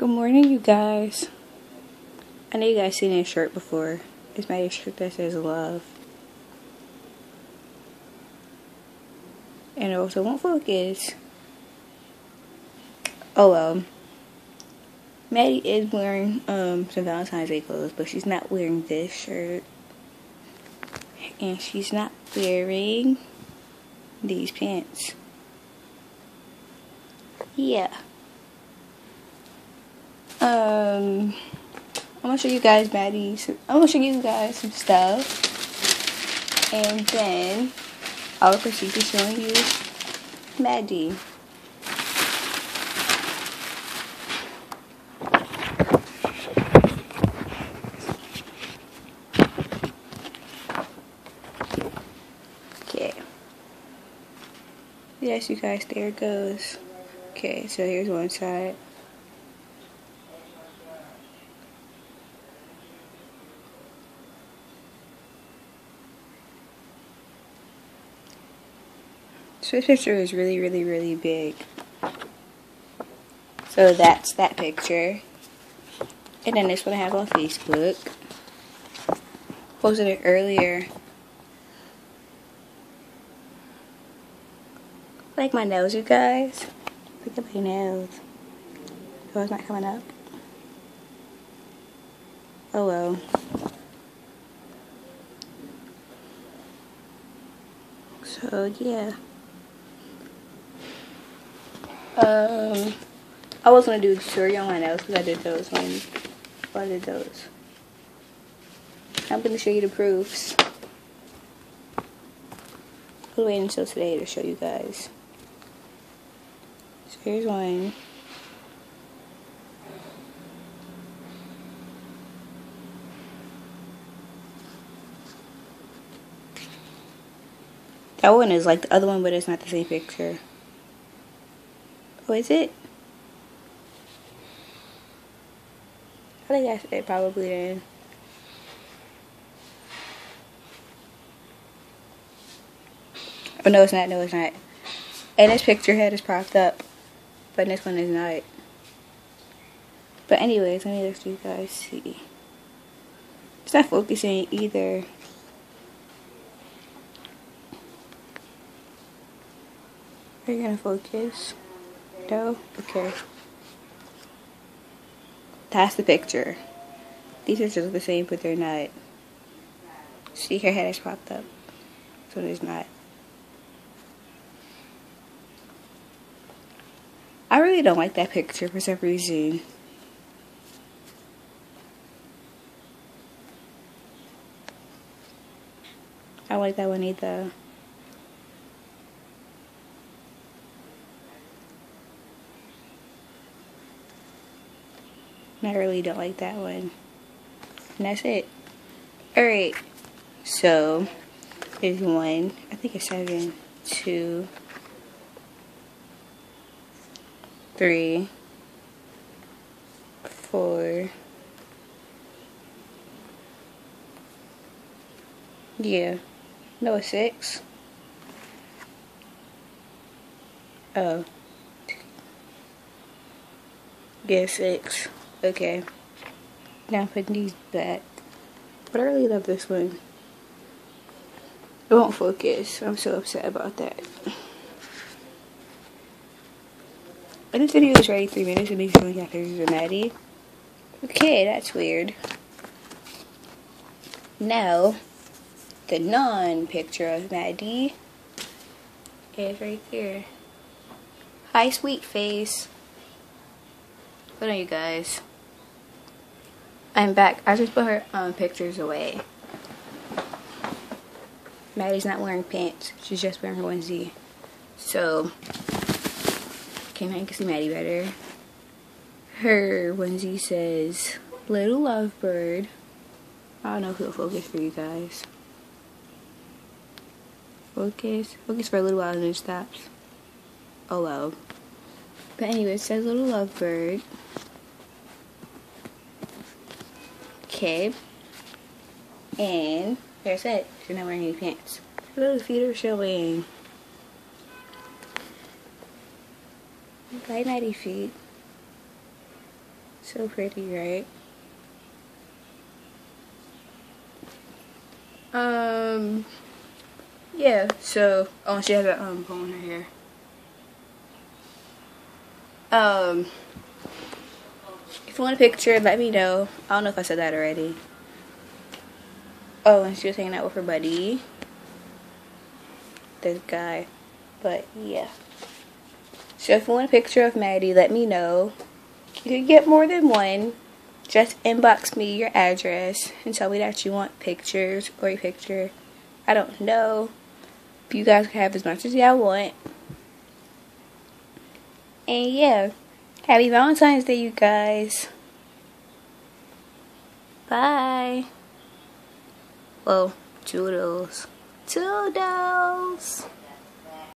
Good morning, you guys. I know you guys seen this shirt before. It's my shirt that says love. And it also won't focus. Oh well. Maddie is wearing um, some Valentine's Day clothes, but she's not wearing this shirt. And she's not wearing these pants. Yeah. Um, I'm gonna show you guys Maddie. I'm gonna show you guys some stuff, and then I'll proceed to showing you Maddie. Okay. Yes, you guys, there it goes. Okay, so here's one side. So this picture is really, really, really big. So that's that picture. And then this one I have on Facebook. Posted it earlier. Like my nails, you guys. Look at my nails. Oh, it's not coming up. Oh well. So yeah. Um, I was gonna do tutorial on my nails because I did those when I did those. I'm gonna show you the proofs. I'll wait until today to show you guys. So here's one. That one is like the other one, but it's not the same picture. Is it? I think that's it probably then. Oh, no, it's not. No, it's not. And this picture head is propped up, but this one is not. But anyways, let me let you guys see. It's not focusing either. Are you gonna focus? Okay. That's the picture. These are just the same, but they're not. See, her head is popped up. So there's not. I really don't like that picture for some reason. I like that one either. I really don't like that one. And that's it. Alright. So, there's one. I think it's seven. Two. Three. Four. Yeah. No, it's six. Oh. Yeah, six. Okay. Now putting these back. But I really love this one. It won't focus. I'm so upset about that. And this video is already three minutes and me showing after Maddie. Okay, that's weird. Now, the non-picture of Maddie is right here. Hi, sweet face. What are you guys? I'm back. I just put her um, pictures away. Maddie's not wearing pants. She's just wearing her onesie. So, can see Maddie better. Her onesie says, Little Lovebird. I don't know if it'll focus for you guys. Focus. Focus for a little while and then stops. Oh well. But anyway, it says Little Lovebird. Okay. And there's it. She's not wearing any pants. Her little feet are showing. Bye, nighty feet. So pretty, right? Um, yeah, so, oh, she has a um, bow in her hair. Um, you want a picture, let me know. I don't know if I said that already. Oh, and she was hanging out with her buddy. This guy. But, yeah. So if you want a picture of Maddie, let me know. You can get more than one. Just inbox me your address and tell me that you want pictures or a picture. I don't know. You guys can have as much as y'all want. And yeah. Happy Valentine's Day, you guys. Bye. Well, toodles. Toodles.